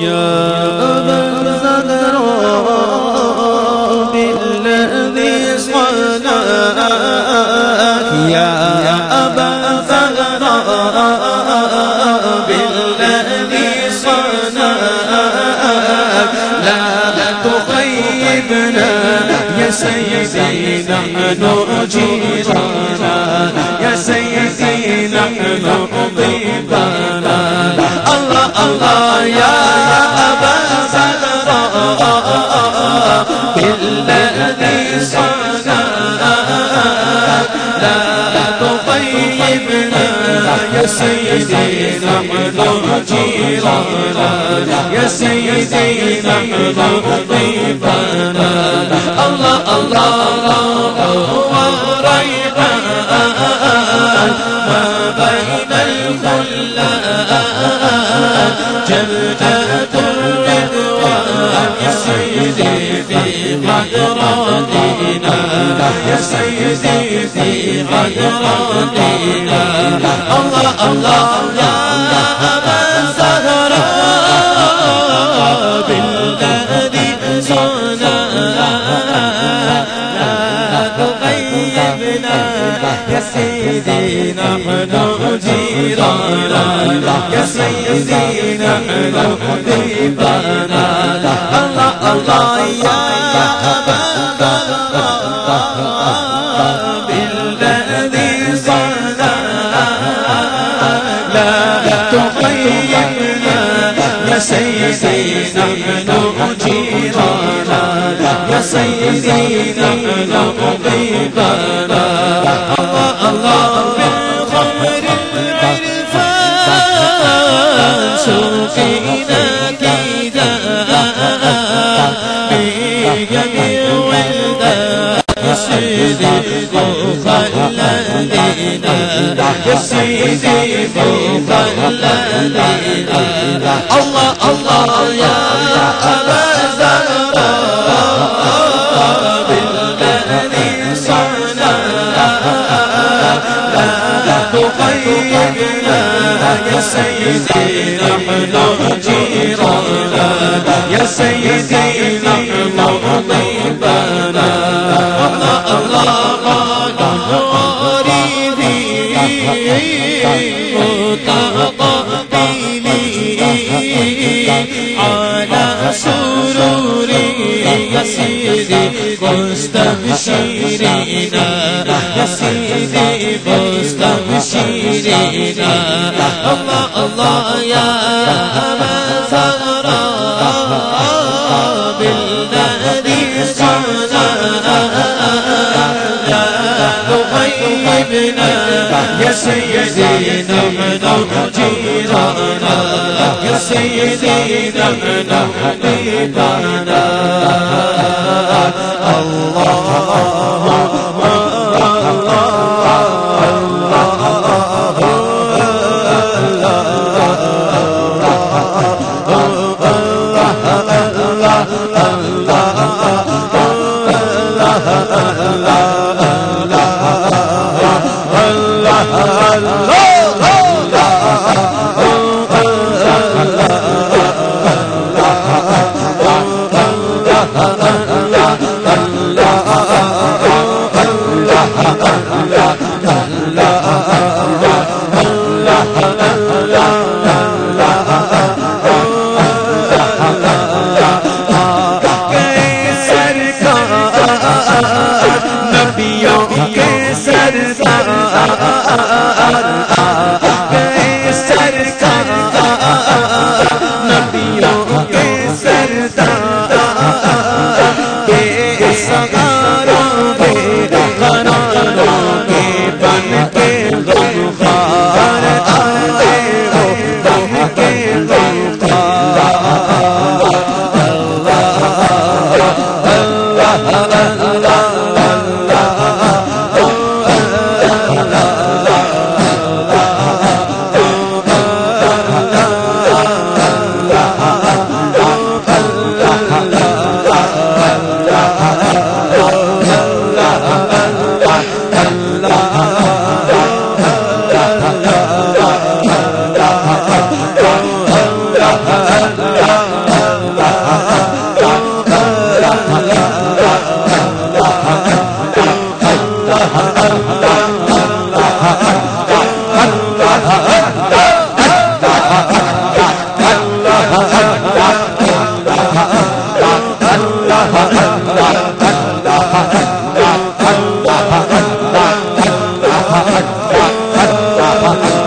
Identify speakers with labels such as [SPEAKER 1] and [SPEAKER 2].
[SPEAKER 1] يا أبا الزهراء بالذي صنعك يا أبا الزهراء بالذي صنعك لا تخيبنا يا سيدي نحن جيرانا يا سيدي نحن ضيفانا نحن جيرانا يا سيدي الله الله يا سيدي في غدراننا يا سيدي في الله الله. يا سيدي نحن جيرانا يا سيدي نحن ضيفانا الله الله يا أبا الزهراء بالذي صنع لا تغيبنا يا سيدي نحن جيرانا يا سيدي نحن ضيفانا سقينا كيدا. بجميع ولدان يا سيدي فوق الذين سيدي فوق الذين الله الله يا أبا زهراء بالذي يا سيدي نحن جيرانا يا سيدي نحن ضيفانا الله على سروري يا سيدي مستبشرين سیرے بستم شیرے اللہ اللہ یا زہرا بالنہری سانا غیبنا یا سیدی نمنا جیرانا، یا سیدی نمنا دیدانا اللہ Allah Sangha 啊啊啊啊啊。